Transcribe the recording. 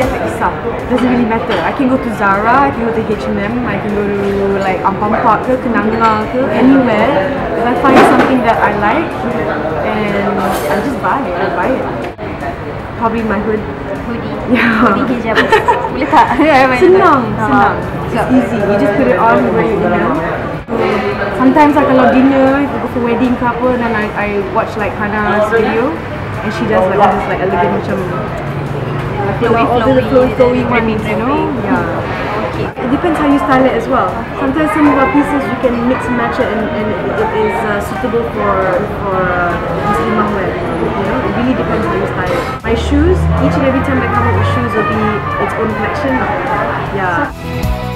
doesn't really matter. I can go to Zara, I can go to H&M, I can go to like Ampang Park ke, Kenanga ke, anywhere. If I find something that I like, and I just buy it, I buy it. Probably my hood. Hoodie. Yeah. Hoodie hijab. Boleh tak? Senang, senang. It's easy. You just put it on where you know. Sometimes like kalau dinner, if you go for wedding ke apa, then I, I watch like Hannah's video and she does like all this like elegant macam Flowy, all the flowy, flowy, flowy ones, you know? Yeah. Okay. It depends how you style it as well. Sometimes some of our pieces you can mix and match it and, and it is uh, suitable for for uh, Muslimah wear. You know, it really depends how you style it. My shoes, each and every time I come up with shoes will be its own collection. Yeah.